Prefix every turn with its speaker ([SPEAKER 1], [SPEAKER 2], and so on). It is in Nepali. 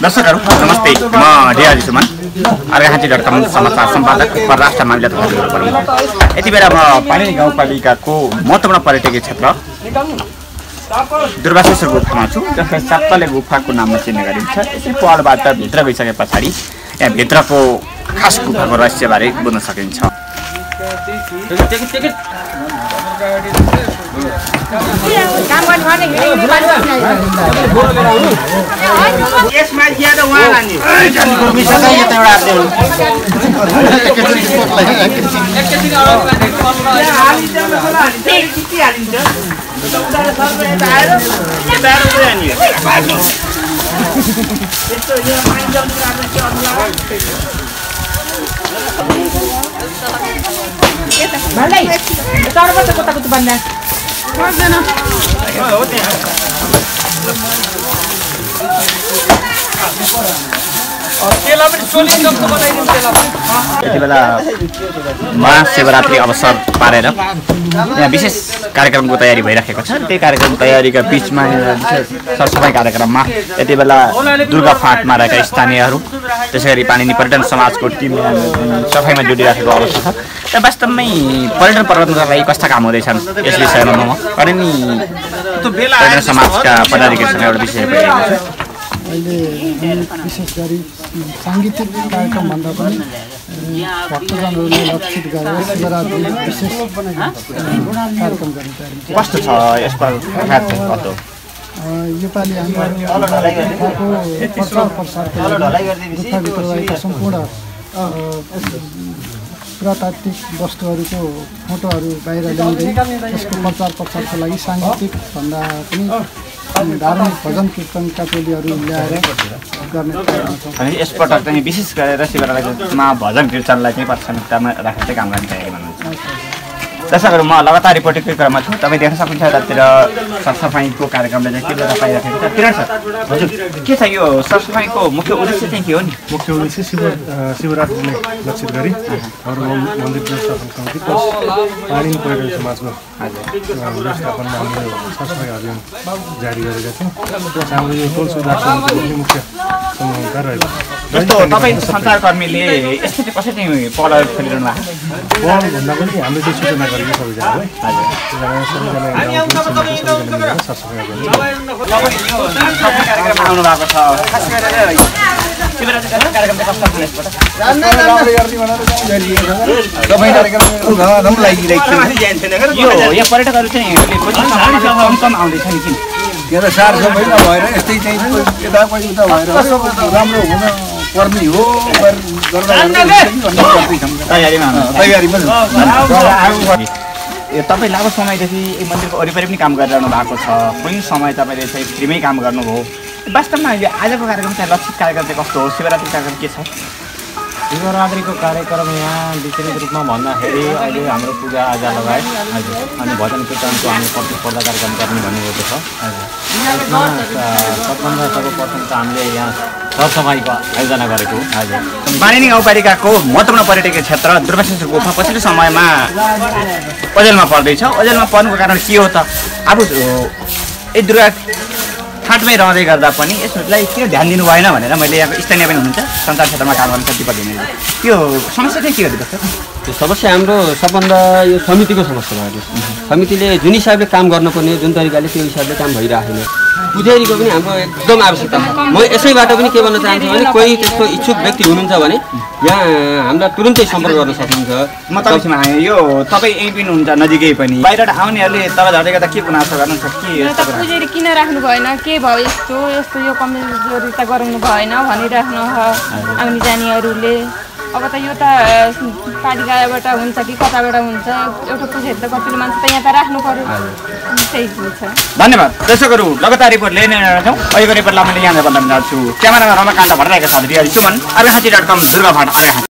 [SPEAKER 1] दर्शकहरू नमस्ते। म डिआरजी सुमन अर्घाँची डट कम समाचार सम्पादक परराष्ट्र मामिला यति बेला म पानी गाउँपालिकाको महत्त्वपूर्ण पर्यटकीय क्षेत्र दुर्वासेश्वर गुफामा छु जसलाई साप्तले गुफाको नाममा चिन्ने गरिन्छ। यसै पहाडबाट भित्र गइसके पछाडि यहाँ भित्रको खास गुफाको रहस्यबारे बुझ्न सकिन्छ।
[SPEAKER 2] काम गर्नुपर्ने
[SPEAKER 1] यसमा उहाँ
[SPEAKER 2] भन्दै 我在呢。哎，有点。
[SPEAKER 1] यति बेला महाशिवरात्रि अवसर पारेर यहाँ विशेष कार्यक्रमको तयारी भइराखेको छ। त्यही कार्यक्रम तयारीका बिचमा विशेष सरसफाइ कार्यक्रममा यति बेला दुर्गा फाँटमा रहेका स्थानीयहरू त्यसै गरी पाणिनी पर्यटन समाजको टिम सफाइमा जोडिराखेको अवस्था छ। र वास्तवमै पर्यटन प्रबन्धनका लागि कस्ता काम हुँदैछन् यस विषयमा म पर्यटन समाजका पदाधिकारीसँग एउटा विषय भइरहेको छ
[SPEAKER 3] अहिले हामी विशेष गरी साङ्गीतिक कार्यक्रमभन्दा पनि भक्तजनहरूले लक्षित गरेर शिवरात्रि विशेष कार्यक्रम गर्ने तयारी।
[SPEAKER 1] कस्तो छ
[SPEAKER 3] योपालि गुफाको प्रचार प्रसारको गुफाभित्र रहेका सम्पूर्ण पुरातात्विक वस्तुहरूको फोटोहरू बाहिर ल्याउँदै यसको प्रचार प्रसारको लागि साङ्गीतिक भन्दा पनि धार्मिक भजन कीर्तनका टोलीहरू ल्याएर गर्ने
[SPEAKER 1] यसपटक चाहिँ विशेष गरेर शिवरात्रिमा भजन कीर्तनलाई चाहिँ प्राथमिकतामा चाहिँ काम गर्ने दर्शकहरू म लगातार रिपोर्टिङकै क्रममा छु। तपाईँ देख्न सक्नुहुन्छ यतातिर सरसफाइको कार्यक्रमले चाहिँ के बेला पाइराखेको छ? किरण सर हजुर। के छ यो सरसफाइको मुख्य उद्देश्य चाहिँ के हो नि?
[SPEAKER 4] मुख्य उद्देश्य शिव अ, शिवरात्रिलाई लक्षित गरी अरू मन्- मन्दिर व्यवस्थापन समिति प्लस पाणी पर्यटन समाजको व्यवस्थापनमा हामीले सरसफाइ अभियान जारी गरेका छौँ। प्लस हाम्रो यो टोल सुधार पनि मुख्य समूहका रहेको
[SPEAKER 1] जस्तो तपाईँ सञ्चारकर्मीले चाहिँ कसरी पहल खेलिरहनु भएको
[SPEAKER 4] पहल भन्दा पनि हामीले चाहिँ सूचना गरेको
[SPEAKER 1] आउनु भएको छ खास पर्यटकहरू चाहिँ कम कम आउँदैछ नि किन
[SPEAKER 5] त्यो त सार सबै नभएर यस्तै चाहिँ यतापट्टि उता भएर राम्रो हुन पर्ने हो।
[SPEAKER 1] तपाईँ लामो समयदेखि यो मन्दिरको वरिपरि पनि काम गरिरहनु भएको छ कुनै समय तपाईँले चाहिँ फ्रीमै काम गर्नुभयो वास्तवमा यो आजको कार्यक्रम चाहिँ लक्षित कार्यक्रम चाहिँ कस्तो हो। शिवरात्रि कार्यक्रम के छ
[SPEAKER 6] शिवरात्रिको कार्यक्रम यहाँ विस्तृत रूपमा भन्दाखेरि अहिले हाम्रो पूजाआजा लगायत हजुर अनि भजन कीर्तनको हामी प्रतिस्पर्धा कार्यक्रम गर्ने भन्नुभएको छ। यसमा अ, सबभन्दा सर्वप्रथम त हामीले यहाँ सरसफाइको आयोजना गरेको हजुर।
[SPEAKER 1] मानिनी गाउँपालिकाको महत्त्वपूर्ण पर्यटकीय क्षेत्र दुर्वासेश्वर गुफा पछिल्लो समयमा ओजेलमा पर्दैछ। ओजेलमा पर्नुको कारण के हो त? अब यो दुर्गा फाँटमै रहँदै गर्दा पनि यसलाई किन ध्यान दिनु भएन भनेर मैले यहाँ स्थानीय पनि हुनुहुन्छ सञ्चार क्षेत्रमा काम गर्ने दिपक घिमिरे त्यो समस्या चाहिँ के हो
[SPEAKER 7] त्यो समस्या हाम्रो सबभन्दा यो समितिको समस्या भयो समितिले जुन हिसाबले काम गर्नुपर्ने जुन तरिकाले त्यो हिसाबले काम भइरहेको छैन पुजारीको पनि हाम्रो एकदम आवश्यकता छ। म यसैबाट पनि के भन्न चाहन्छु भने कोही त्यस्तो इच्छुक व्यक्ति हुनुहुन्छ भने यहाँ हामीलाई तुरुन्तै सम्पर्क गर्न सकिन्छ
[SPEAKER 1] म तपाईँसँग आएँ। यो तपाईँ यहीँ पनि हुनुहुन्छ नजिकै पनि। बाहिरबाट आउनेहरूले तल झर्दै गर्दा के गुनासो गर्नुहुन्छ के
[SPEAKER 2] त
[SPEAKER 1] यस्तो कुरा?
[SPEAKER 2] पुजेरी किन राख्नु भएन? के भयो यस्तो? यस्तो यो कमजोरी त गराउनु भएन भनिराख्नु ह। आउने जानेहरूले। अब त यो त पालिकाबाट हुन्छ कि कताबाट हुन्छ? एउटा पुजेरी त कतिले मान्छे त यहाँ त राख्नु पर्यो। त्यही हुन्छ।
[SPEAKER 1] धन्यवाद। दर्शकहरू लगातार रिपोर्ट लिएर छौँ अहिलेको रिपोर्टलाई मैले यहाँ भन्दा छु क्यामेरामा रमाकान्त भइरहेको छ real Suman Arghanchi dot com Durga Bhat Arghanchi